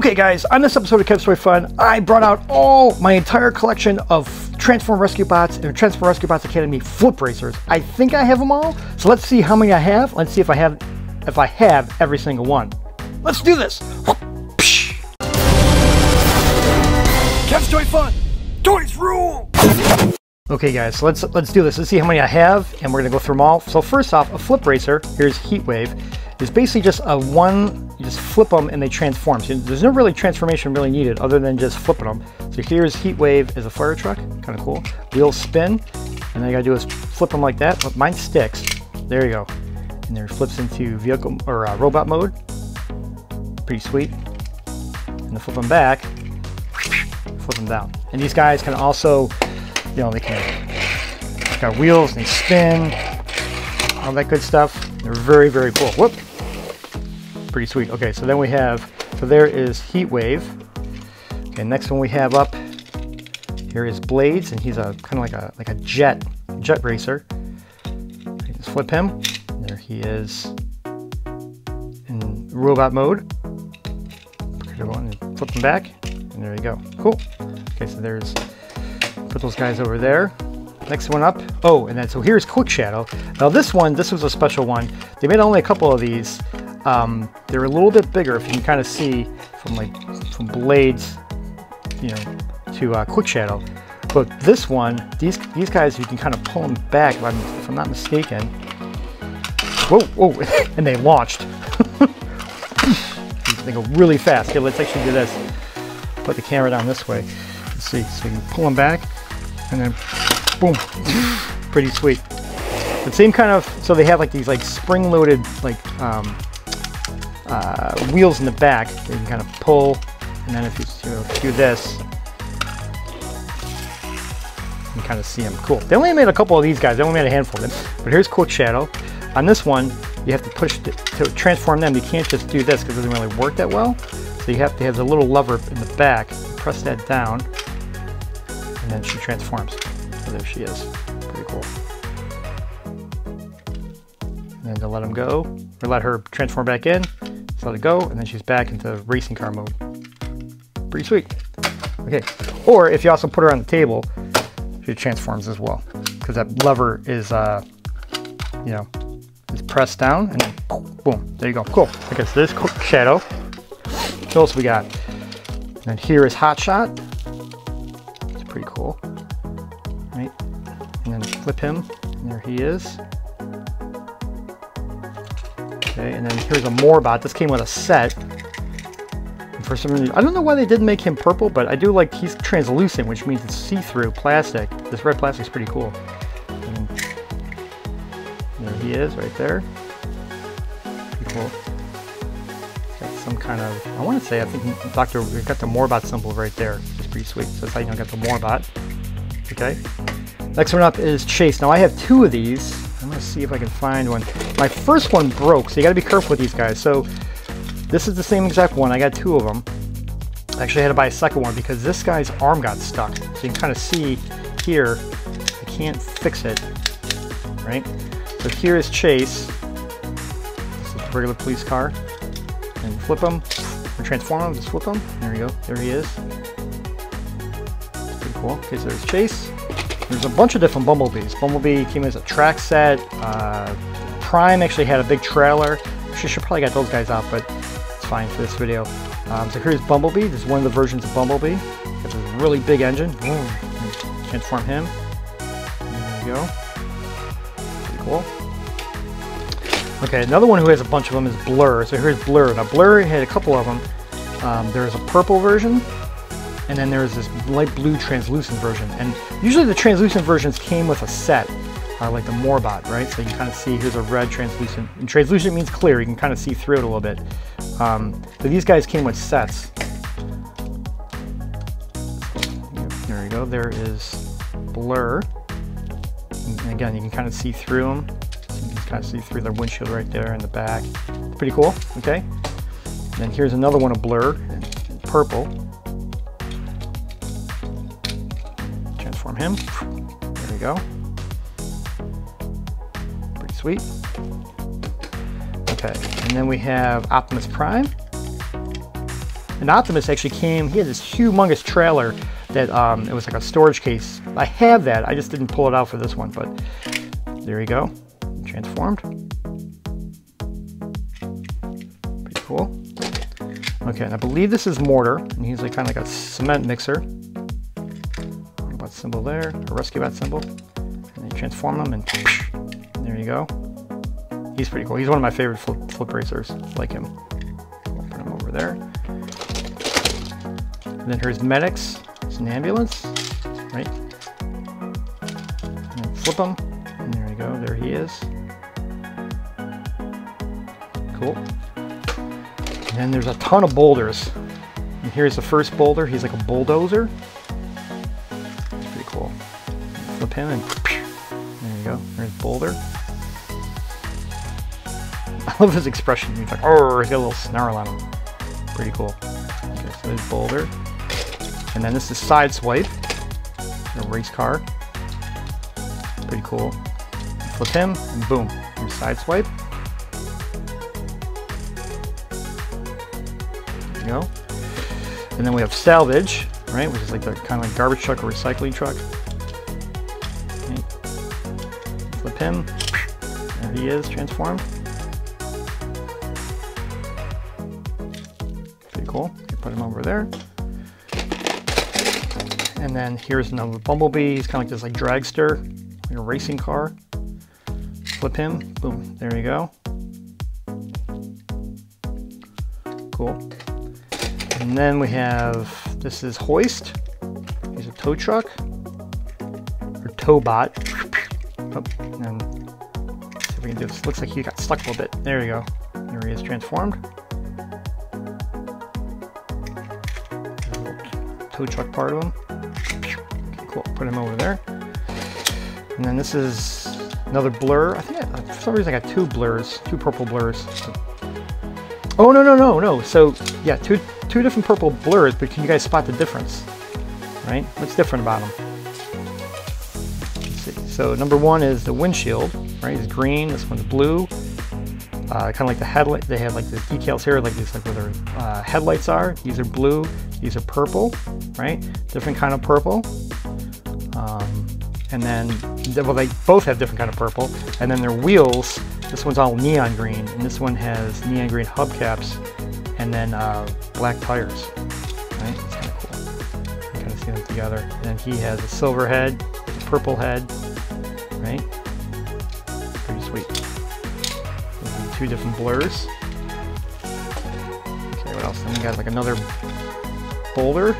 Okay guys, on this episode of Kev's Toy Fun, I brought out all my entire collection of Transform Rescue Bots and Transform Rescue Bots Academy flip racers. I think I have them all, so let's see how many I have. Let's see if I have if I have every single one. Let's do this! Kev's Toy Fun! Toys rule! Okay guys, so let's let's do this. Let's see how many I have, and we're gonna go through them all. So first off, a flip racer, here's Heatwave, is basically just a one, you just flip them and they transform. So there's no really transformation really needed other than just flipping them. So here's Heatwave as a fire truck, kind of cool. Wheels spin, and all you gotta do is flip them like that, but mine sticks. There you go. And there flips into vehicle or uh, robot mode. Pretty sweet. And to flip them back, flip them down. And these guys can also, you know, they can got wheels and they spin, all that good stuff. They're very, very cool. Whoop. Pretty sweet. Okay, so then we have, so there is Heat Wave. Okay, next one we have up here is Blades, and he's a kind of like a like a jet jet racer. just flip him. There he is in robot mode. Flip him back, and there you go. Cool. Okay, so there's put those guys over there. Next one up. Oh, and then so here's Quick Shadow. Now this one, this was a special one. They made only a couple of these. Um, they're a little bit bigger, if you can kind of see from like from blades, you know, to uh, Quick Shadow. But this one, these these guys, you can kind of pull them back, if I'm, if I'm not mistaken. Whoa, whoa, and they launched. they go really fast. Okay, let's actually do this. Put the camera down this way. Let's see, so you can pull them back, and then boom, pretty sweet. The same kind of, so they have like these like spring-loaded like um, uh, wheels in the back that you can kind of pull, and then if you, you know, do this, you kind of see them. Cool. They only made a couple of these guys. They only made a handful of them. But here's Quick Shadow. On this one, you have to push to, to transform them. You can't just do this because it doesn't really work that well. So you have to have the little lever in the back. Press that down, and then she transforms. So there she is. Pretty cool. And then to let him go, or let her transform back in, just let it go, and then she's back into racing car mode. Pretty sweet. Okay, or if you also put her on the table, she transforms as well, because that lever is, uh, you know, is pressed down, and boom, there you go. Cool. Okay, so there's Shadow. What else we got? And here is Hot Shot. Him, and there he is. Okay, and then here's a Morbot. This came with a set. And for some reason, I don't know why they didn't make him purple, but I do like he's translucent, which means it's see-through plastic. This red plastic's pretty cool. And there he is, right there. Pretty cool. Got some kind of, I want to say, I think Doctor, we got the Morbot symbol right there. It's pretty sweet. So that's how you know got the Morbot. Okay. Next one up is Chase. Now I have two of these. I'm to see if I can find one. My first one broke, so you got to be careful with these guys. So this is the same exact one. I got two of them. I actually had to buy a second one because this guy's arm got stuck. So you can kind of see here, I can't fix it, right? So here is Chase. This is a regular police car. And flip him, or transform him, just flip him. There we go, there he is. Pretty cool. Okay, so there's Chase. There's a bunch of different Bumblebees. Bumblebee came as a track set. Uh, Prime actually had a big trailer. She should probably get those guys out, but it's fine for this video. Um, so here's Bumblebee. This is one of the versions of Bumblebee. It's a really big engine. Transform him. There we go. Pretty cool. Okay, another one who has a bunch of them is Blur. So here's Blur. Now Blur had a couple of them. Um, there's a purple version, and then there's this light blue translucent version. And usually the translucent versions came with a set, uh, like the Morbot, right? So you can kind of see here's a red translucent. And translucent means clear. You can kind of see through it a little bit. Um, but these guys came with sets. There we go. There is Blur. And again, you can kind of see through them. You can kind of see through the windshield right there in the back. Pretty cool. Okay. And then here's another one of Blur, purple. Transform him. There we go. Pretty sweet. Okay, and then we have Optimus Prime. And Optimus actually came, he had this humongous trailer that um, it was like a storage case. I have that, I just didn't pull it out for this one, but there you go, transformed. Pretty cool. Okay, and I believe this is mortar, and he's like kind of like a cement mixer. Symbol there, a rescue bot symbol. And then transform them and there you go. He's pretty cool. He's one of my favorite flip, flip racers, like him. Put him over there. And then here's Medix. It's an ambulance, right? And flip him, and there you go. There he is. Cool. And then there's a ton of boulders. And here's the first boulder. He's like a bulldozer. Pretty pin and there you go. There's boulder. I love his expression. He's like, oh, he's got a little snarl on him. Pretty cool. Okay, so there's boulder. And then this is Sideswipe. A race car. Pretty cool. Flip him and boom. Sideswipe. side swipe. go. And then we have salvage, right, which is like the kind of like garbage truck or recycling truck. Him. There he is, transformed. Pretty cool. Put him over there. And then here's another Bumblebee. He's kind of like this like dragster, like a racing car. Flip him. Boom. There you go. Cool. And then we have, this is Hoist. He's a tow truck, or tow bot. And see if we can do this. Looks like he got stuck a little bit. There you go. There he is transformed. Tow truck part of him. Okay, cool. Put him over there. And then this is another blur. I think I, for some reason I got two blurs, two purple blurs. Oh no no no no! So yeah, two two different purple blurs, but can you guys spot the difference? Right? What's different about them? So number one is the windshield, right? It's green. This one's blue. Uh, kind of like the headlight. They have like the decals here, like these, like where their uh, headlights are. These are blue. These are purple, right? Different kind of purple. Um, and then, well, they both have different kind of purple. And then their wheels. This one's all neon green, and this one has neon green hubcaps and then uh, black tires. Right? It's kind of cool. Kind of see them together. And then he has a silver head, a purple head, right? Pretty sweet. two different blurs. Okay, what else? Then we got like another boulder.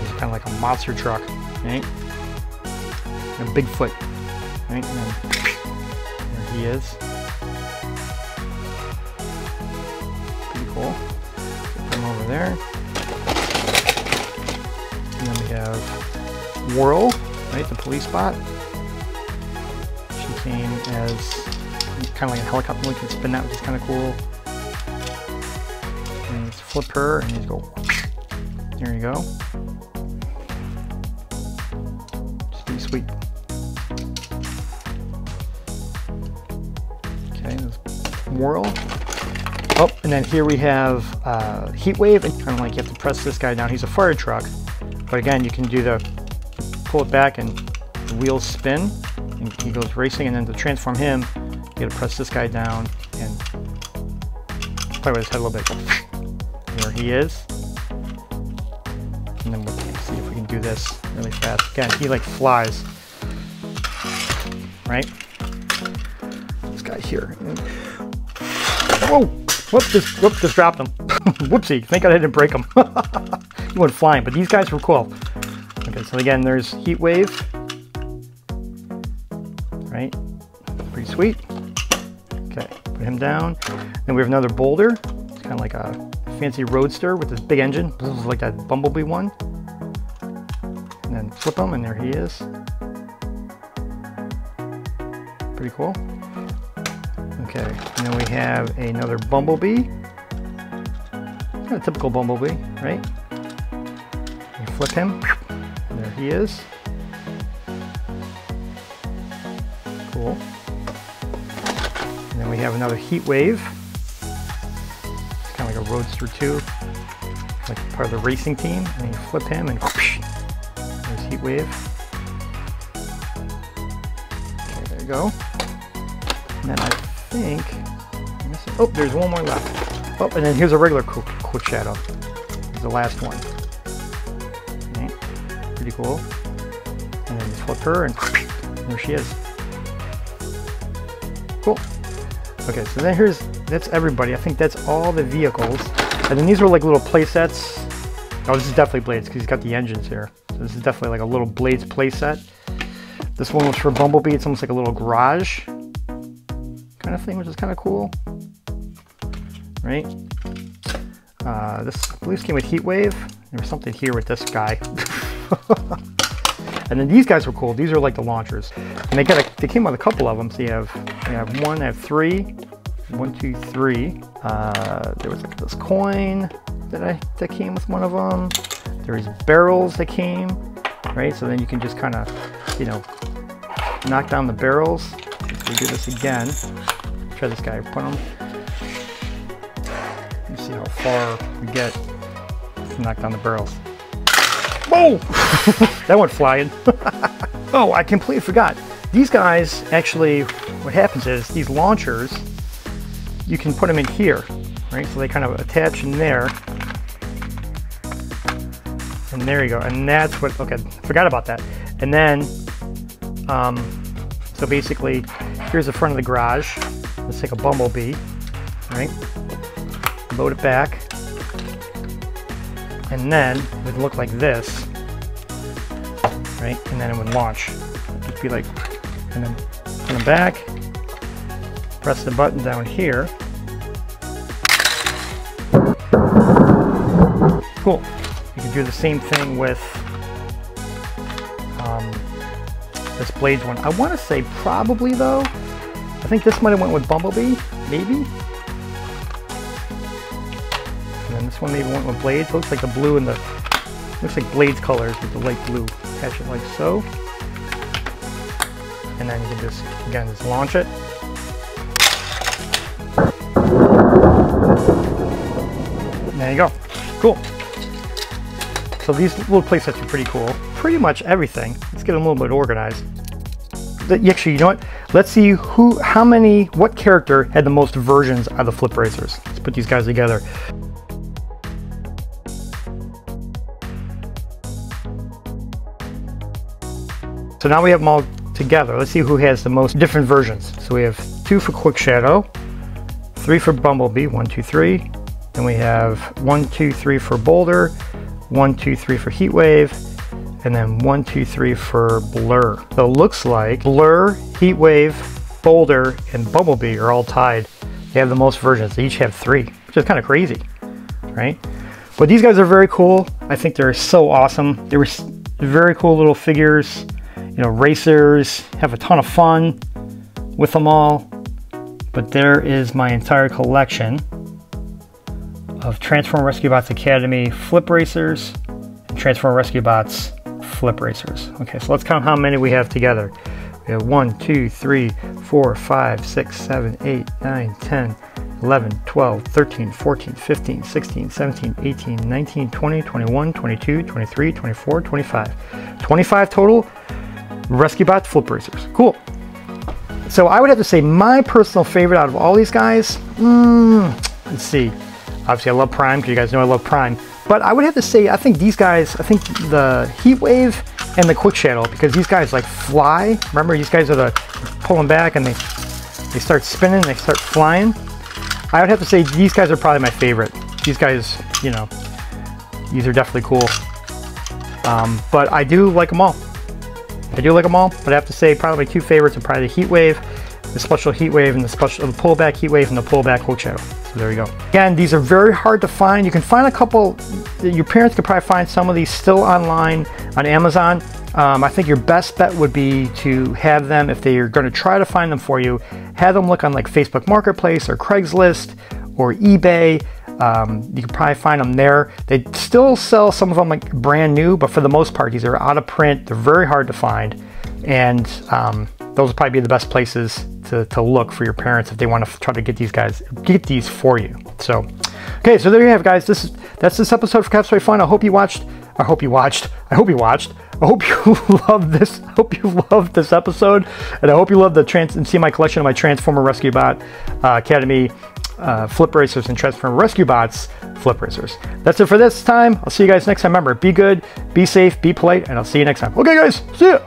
It's kind of like a monster truck, right? And a Bigfoot, right? And then there he is. Pretty cool. Put them over there. And then we have Whirl, right, the police bot. She came as kind of like a helicopter, we can spin that, which is kind of cool. And flip her and just go, there you go. Just pretty sweet. Okay, Whirl. Oh, and then here we have uh, heat wave, and kind of like you have to press this guy down. He's a fire truck, but again, you can do the pull it back and the wheels spin, and he goes racing. And then to transform him, you got to press this guy down and play with his head a little bit. There he is. And then we'll see if we can do this really fast. Again, he like flies, right? This guy here. Whoa! Whoops, just, whoops, just dropped him. Whoopsie, thank God I didn't break him. he went flying, but these guys were cool. Okay, so again, there's Heat Wave. Right? Pretty sweet. Okay, put him down. Then we have another boulder. It's kind of like a fancy roadster with this big engine. This is like that Bumblebee one. And then flip him, and there he is. Pretty cool. Okay, and then we have another bumblebee. Kind of typical bumblebee, right? You flip him. Is. Cool. And then we have another heat wave. It's kind of like a Roadster 2, like part of the racing team. And you flip him and whoosh, there's Heat Wave. Okay, there you go. And then I think, oh, there's one more left. Oh, and then here's a regular quick, shadow. The last one. Pretty cool. And then flip her and there she is. Cool. Okay, so then here's, that's everybody. I think that's all the vehicles. And then these were like little play sets. Oh, this is definitely Blades because he's got the engines here. So this is definitely like a little Blades play set. This one was for Bumblebee. It's almost like a little garage kind of thing, which is kind of cool. Right? Uh, this, I believe, came with Heatwave. There was something here with this guy. and then these guys were cool. These are like the launchers. And they got a, they came with a couple of them. So you have, you have one, I have three. One, two, three. Uh, there was like this coin that I that came with one of them. There's barrels that came, right? So then you can just kind of, you know, knock down the barrels. If we do this again, try this guy. Put them. Me see how far we get to knock down the barrels. Whoa! that went flying. oh, I completely forgot. These guys actually, what happens is these launchers, you can put them in here, right? So they kind of attach in there. And there you go. And that's what, okay, forgot about that. And then, um, so basically, here's the front of the garage. Let's take a Bumblebee, right? Load it back. And then it would look like this, right? And then it would launch. It'd be like, and then them back, press the button down here. Cool. You can do the same thing with um, this Blades one. I want to say probably though, I think this might have went with Bumblebee, maybe. This one maybe went with Blades. Looks like the blue and the, looks like Blades colors with the light blue. Catch it like so. And then you can just, again, just launch it. There you go. Cool. So these little playsets are pretty cool. Pretty much everything. Let's get them a little bit organized. Actually, you know what? Let's see who, how many, what character had the most versions of the flip racers. Let's put these guys together. So now we have them all together. Let's see who has the most different versions. So we have two for Quick Shadow, three for Bumblebee, one, two, three. Then we have one, two, three for Boulder, one, two, three for Heatwave, and then one, two, three for Blur. So it looks like Blur, Heatwave, Boulder, and Bumblebee are all tied. They have the most versions. They each have three, which is kind of crazy, right? But these guys are very cool. I think they're so awesome. They were very cool little figures, you know, racers, have a ton of fun with them all. But there is my entire collection of Transform Rescue Bots Academy Flip Racers and Transform Rescue Bots flip racers. Okay, so let's count how many we have together. We have 1, 2, 3, 4, 5, 6, 7, 8, 9, 10, 11, 12, 13, 14, 15, 16, 17, 18, 19, 20, 21, 22, 23, 24, 25. 25 total Rescue Bot Flip Racers. Cool. So I would have to say my personal favorite out of all these guys, mm, let's see. Obviously I love Prime because you guys know I love Prime. But I would have to say, I think these guys, I think the Heat Wave and the Quick Shadow, because these guys like fly. Remember, these guys are the pulling back and they they start spinning, they start flying. I would have to say these guys are probably my favorite. These guys, you know, these are definitely cool. Um, but I do like them all. I do like them all, but I have to say probably my two favorites are probably the Heat Wave, the Special Heat Wave, and the Special the Pullback Heat Wave and the Pullback Shadow. So there you go. Again, these are very hard to find. You can find a couple, your parents could probably find some of these still online on Amazon. Um, I think your best bet would be to have them, if they are going to try to find them for you, have them look on like Facebook Marketplace or Craigslist or eBay. Um, you can probably find them there. They still sell some of them like brand new, but for the most part, these are out of print. They're very hard to find. And um, those would probably be the best places to, to look for your parents if they want to try to get these guys, get these for you. So, okay. So there you have, guys. This is that's this episode Kev's Toy Fun. I hope you watched. I hope you watched. I hope you watched. I hope you love this. I hope you loved this episode, and I hope you love the trans and see my collection of my Transformer Rescue Bot uh, Academy uh, flip racers and Transformer Rescue Bots flip racers. That's it for this time. I'll see you guys next time. Remember, be good, be safe, be polite, and I'll see you next time. Okay, guys, see ya.